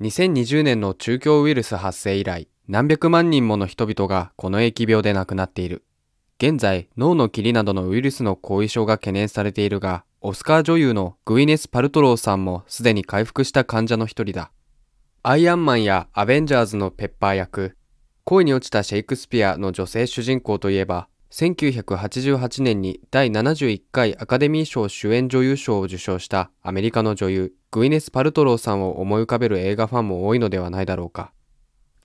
2020年の中京ウイルス発生以来、何百万人もの人々がこの疫病で亡くなっている。現在、脳の霧などのウイルスの後遺症が懸念されているが、オスカー女優のグイネス・パルトローさんもすでに回復した患者の一人だ。アイアンマンやアベンジャーズのペッパー役、恋に落ちたシェイクスピアの女性主人公といえば、1988年に第71回アカデミー賞主演女優賞を受賞したアメリカの女優、グイネス・パルトローさんを思い浮かべる映画ファンも多いのではないだろうか。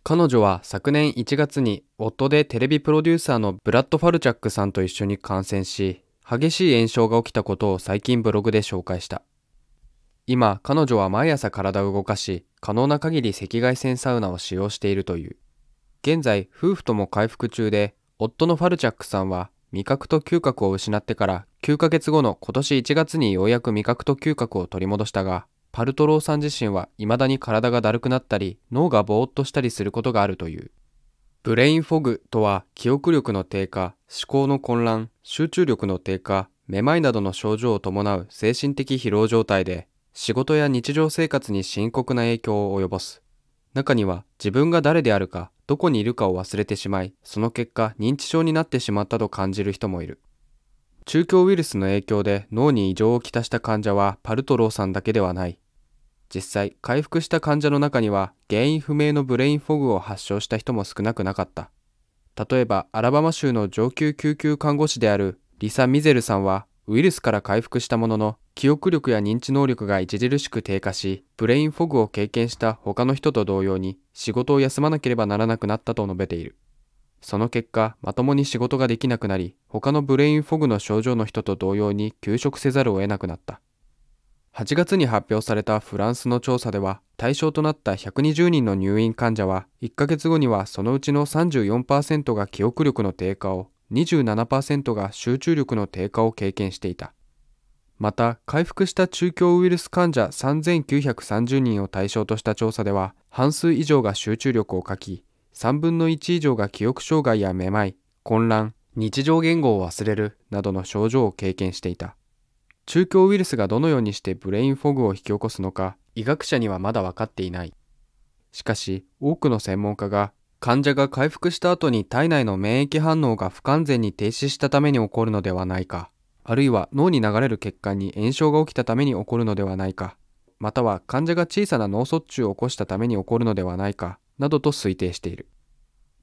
彼女は昨年1月に夫でテレビプロデューサーのブラッド・ファルチャックさんと一緒に感染し、激しい炎症が起きたことを最近ブログで紹介した。今、彼女は毎朝体を動かし、可能な限り赤外線サウナを使用しているという。現在、夫婦とも回復中で、夫のファルチャックさんは味覚と嗅覚を失ってから9ヶ月後の今年1月にようやく味覚と嗅覚を取り戻したが、パルトローさん自身は未だに体がだるくなったり、脳がぼーっとしたりすることがあるという。ブレインフォグとは記憶力の低下、思考の混乱、集中力の低下、めまいなどの症状を伴う精神的疲労状態で、仕事や日常生活に深刻な影響を及ぼす。中には自分が誰であるか、どこにいるかを忘れてしまい、その結果認知症になってしまったと感じる人もいる。中共ウイルスの影響で脳に異常をきたした患者はパルトローさんだけではない。実際、回復した患者の中には原因不明のブレインフォグを発症した人も少なくなかった。例えば、アラバマ州の上級救急看護師であるリサ・ミゼルさんは、ウイルスから回復したものの、記憶力や認知能力が著しく低下し、ブレインフォグを経験した他の人と同様に仕事を休まなければならなくなったと述べている。その結果、まともに仕事ができなくなり、他のブレインフォグの症状の人と同様に休職せざるを得なくなった。8月に発表されたフランスの調査では、対象となった120人の入院患者は、1ヶ月後にはそのうちの34%が記憶力の低下を、27%が集中力の低下を経験していた。また、回復した中京ウイルス患者3930人を対象とした調査では、半数以上が集中力を欠き、3分の1以上が記憶障害やめまい、混乱、日常言語を忘れるなどの症状を経験していた。中京ウイルスがどのようにしてブレインフォグを引き起こすのか、医学者にはまだ分かっていない。しかし、多くの専門家が、患者が回復した後に体内の免疫反応が不完全に停止したために起こるのではないか、あるいは脳に流れる血管に炎症が起きたために起こるのではないか、または患者が小さな脳卒中を起こしたために起こるのではないか、などと推定している。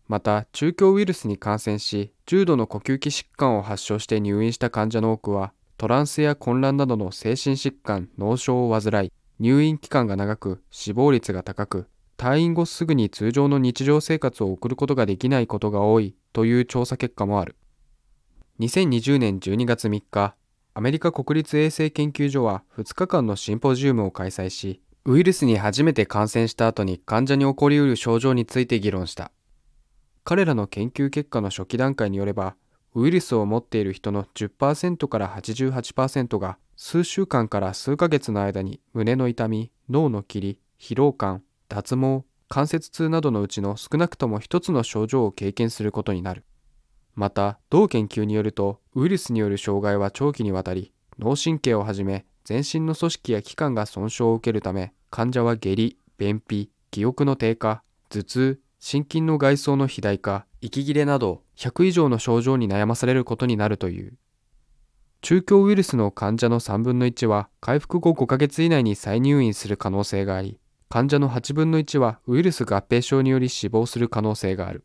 また、中京ウイルスに感染し、重度の呼吸器疾患を発症して入院した患者の多くは、トランスや混乱などの精神疾患、脳症を患い、入院期間が長く、死亡率が高く、退院後すぐに通常の日常生活を送ることができないことが多いという調査結果もある。2020年12月3日、アメリカ国立衛生研究所は2日間のシンポジウムを開催し、ウイルスに初めて感染した後に患者に起こりうる症状について議論した。彼らの研究結果の初期段階によれば、ウイルスを持っている人の10%から88%が数週間から数ヶ月の間に胸の痛み、脳の霧、疲労感、脱毛、関節痛などのうちの少なくとも一つの症状を経験することになる。また、同研究によると、ウイルスによる障害は長期にわたり、脳神経をはじめ、全身の組織や器官が損傷を受けるため、患者は下痢、便秘、記憶の低下、頭痛、心筋の外装の肥大化、息切れなど100以上の症状に悩まされることになるという。中京ウイルスの患者の3分の1は回復後5ヶ月以内に再入院する可能性があり、患者の8分の1はウイルス合併症により死亡する可能性がある。